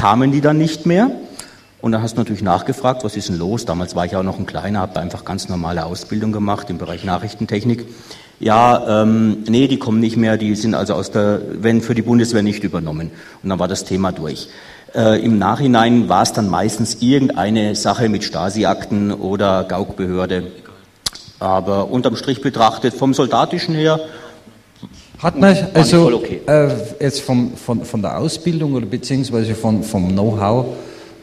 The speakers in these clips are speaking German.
kamen die dann nicht mehr. Und dann hast du natürlich nachgefragt, was ist denn los? Damals war ich auch noch ein kleiner, habe einfach ganz normale Ausbildung gemacht im Bereich Nachrichtentechnik. Ja, ähm, nee, die kommen nicht mehr, die sind also aus der, wenn für die Bundeswehr nicht übernommen. Und dann war das Thema durch. Äh, Im Nachhinein war es dann meistens irgendeine Sache mit Stasi-Akten oder Gaukbehörde. Aber unterm Strich betrachtet, vom Soldatischen her, hat man also okay. äh, jetzt vom, von, von der Ausbildung oder beziehungsweise von, vom Know-how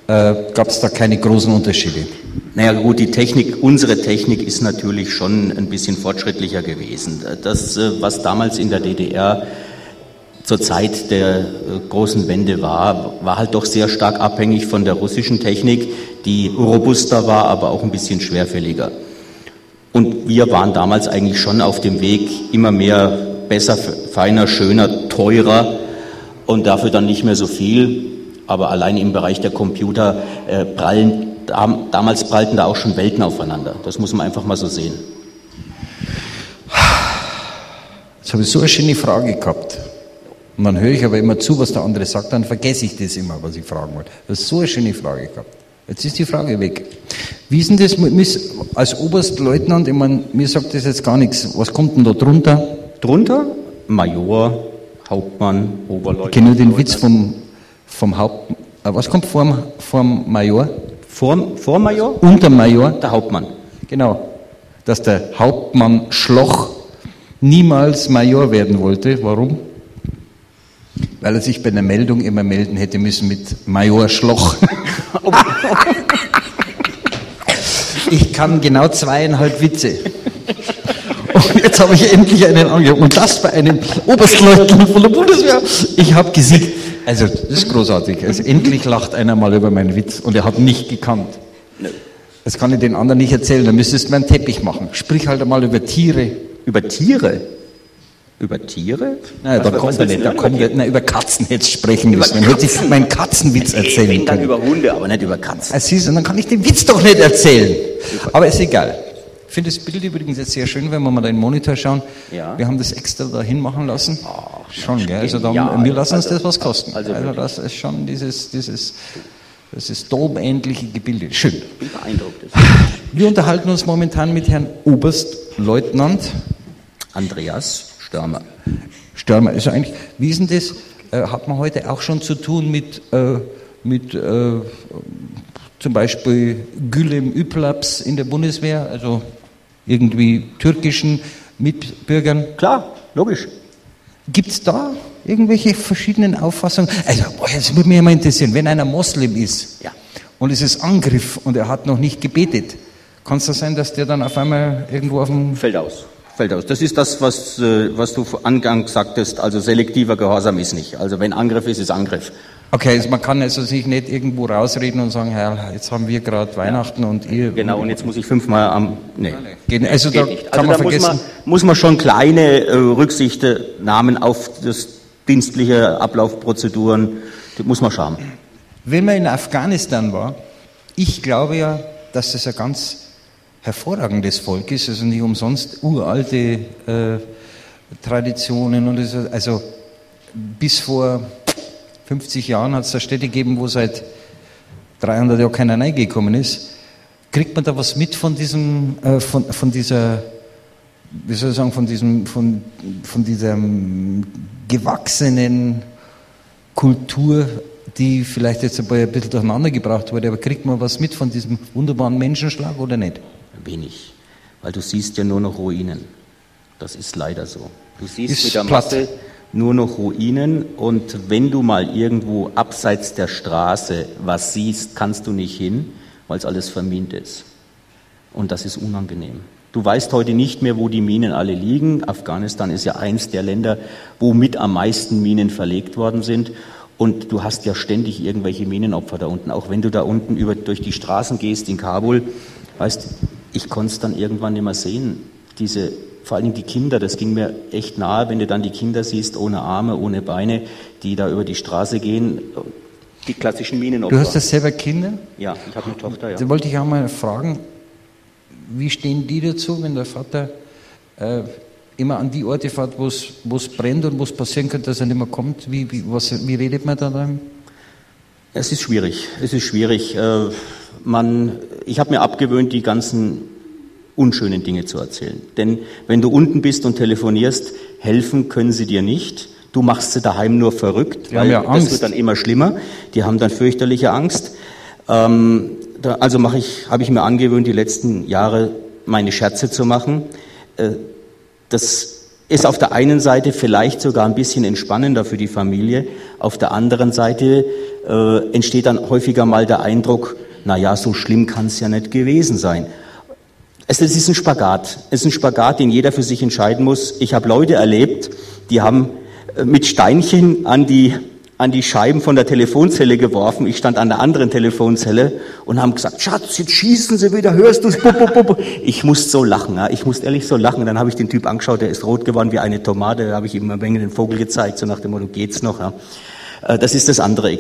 äh, gab es da keine großen Unterschiede? Naja gut, die Technik, unsere Technik ist natürlich schon ein bisschen fortschrittlicher gewesen. Das, äh, was damals in der DDR zur Zeit der äh, großen Wende war, war halt doch sehr stark abhängig von der russischen Technik, die robuster war, aber auch ein bisschen schwerfälliger. Und wir waren damals eigentlich schon auf dem Weg, immer mehr besser, feiner, schöner, teurer und dafür dann nicht mehr so viel. Aber allein im Bereich der Computer äh, prallen, damals prallten da auch schon Welten aufeinander. Das muss man einfach mal so sehen. Jetzt habe ich so eine schöne Frage gehabt. Und dann höre ich aber immer zu, was der andere sagt, dann vergesse ich das immer, was ich fragen wollte. Das ist so eine schöne Frage gehabt. Jetzt ist die Frage weg. Wie ist denn das als Oberstleutnant? Ich meine, mir sagt das jetzt gar nichts. Was kommt denn da drunter? Drunter Major, Hauptmann, Oberleutnant. Ich kenne nur den Witz vom, vom Haupt. Äh, was kommt vorm, vorm Major? Vor, vor Major? Unter Major? Der Hauptmann. Genau. Dass der Hauptmann Schloch niemals Major werden wollte. Warum? Weil er sich bei einer Meldung immer melden hätte müssen mit Major Schloch. ich kann genau zweieinhalb Witze. Und jetzt habe ich endlich einen angehört. Und das bei einem Oberstleutnant von der Bundeswehr. Ich habe gesiegt. Also, das ist großartig. Also, endlich lacht einer mal über meinen Witz und er hat mich gekannt. Das kann ich den anderen nicht erzählen. Da müsstest du mir einen Teppich machen. Sprich halt einmal über Tiere. Über Tiere? Über Tiere? Nein, da kommt er nicht. Da kommt er, nein, über Katzen hätte sprechen müssen. Dann hätte ich meinen Katzenwitz erzählen Wenn können. dann über Hunde, aber nicht über Katzen. Ah, siehst du, dann kann ich den Witz doch nicht erzählen. Aber ist egal. Ich finde das Bild übrigens jetzt sehr schön, wenn wir mal den Monitor schauen. Ja. Wir haben das extra dahin machen lassen. Ach, schon, gell? Also da, genial. wir lassen uns Also- das was kosten. also Also, das ist schon dieses, dieses, das ist domähnliche Gebilde. Schön. Ich bin beeindruckt. Wir unterhalten uns momentan mit Herrn Oberstleutnant Andreas Stürmer. Stürmer. Also eigentlich, wie ist denn das? Äh, hat man heute auch schon zu tun mit, äh, mit äh, zum Beispiel Gülem Üplaps in der Bundeswehr, also irgendwie türkischen Mitbürgern? Klar, logisch. Gibt es da irgendwelche verschiedenen Auffassungen? Also, boah, jetzt würde mich mal interessieren, wenn einer Moslem ist Ja. und es ist Angriff und er hat noch nicht gebetet, kann es da sein, dass der dann auf einmal irgendwo auf dem Fällt aus. Fällt aus. Das ist das, was, äh, was du angangs sagtest. Also selektiver Gehorsam ist nicht. Also wenn Angriff ist, ist Angriff. Okay, also man kann also sich nicht irgendwo rausreden und sagen, Herr, jetzt haben wir gerade Weihnachten und ihr. Genau, und jetzt muss ich fünfmal am. Nee. Geht, also Geht da nicht. kann Also man da muss vergessen. man, muss man schon kleine äh, Rücksichtnahmen auf das dienstliche Ablaufprozeduren, das muss man schauen. Wenn man in Afghanistan war, ich glaube ja, dass das ein ganz hervorragendes Volk ist, also nicht umsonst uralte äh, Traditionen und es, also bis vor 50 Jahren hat es da Städte gegeben, wo seit 300 Jahren keiner reingekommen ist. Kriegt man da was mit von diesem, äh, von, von dieser, wie soll ich sagen, von diesem, von, von dieser gewachsenen Kultur, die vielleicht jetzt ein ein bisschen durcheinander gebracht wurde, aber kriegt man was mit von diesem wunderbaren Menschenschlag oder nicht? Wenig. Weil du siehst ja nur noch Ruinen. Das ist leider so. Du siehst Ist mit der platt. Nur noch Ruinen und wenn du mal irgendwo abseits der Straße was siehst, kannst du nicht hin, weil es alles vermint ist. Und das ist unangenehm. Du weißt heute nicht mehr, wo die Minen alle liegen. Afghanistan ist ja eins der Länder, wo mit am meisten Minen verlegt worden sind. Und du hast ja ständig irgendwelche Minenopfer da unten. Auch wenn du da unten über, durch die Straßen gehst in Kabul, weißt, ich konnte es dann irgendwann nicht mehr sehen. Diese, vor allem die Kinder, das ging mir echt nahe, wenn du dann die Kinder siehst, ohne Arme, ohne Beine, die da über die Straße gehen. Die klassischen Minenopfer. Du hast ja selber Kinder? Ja, ich habe eine Tochter, ja. Da wollte ich auch mal fragen, wie stehen die dazu, wenn der Vater äh, immer an die Orte fährt, wo es brennt und wo es passieren könnte, dass er nicht mehr kommt? Wie, wie, was, wie redet man da dann? Es ist schwierig. Es ist schwierig. Äh, man, ich habe mir abgewöhnt, die ganzen unschönen Dinge zu erzählen. Denn wenn du unten bist und telefonierst, helfen können sie dir nicht. Du machst sie daheim nur verrückt, Die haben ja das wird dann immer schlimmer. Die haben dann fürchterliche Angst. Ähm, da, also mache ich, habe ich mir angewöhnt, die letzten Jahre meine Scherze zu machen. Äh, das ist auf der einen Seite vielleicht sogar ein bisschen entspannender für die Familie. Auf der anderen Seite äh, entsteht dann häufiger mal der Eindruck, na ja, so schlimm kann es ja nicht gewesen sein. Es ist ein Spagat. Es ist ein Spagat, den jeder für sich entscheiden muss. Ich habe Leute erlebt, die haben äh, mit Steinchen an die, an die Scheiben von der Telefonzelle geworfen. Ich stand an der anderen Telefonzelle und haben gesagt, Schatz, jetzt schießen Sie wieder, hörst du es? Ich musste so lachen. Ja. Ich musste ehrlich so lachen. Dann habe ich den Typ angeschaut, der ist rot geworden wie eine Tomate. Da habe ich ihm ein wenig den Vogel gezeigt, so nach dem Motto, geht's noch? Ja. Äh, Das ist das andere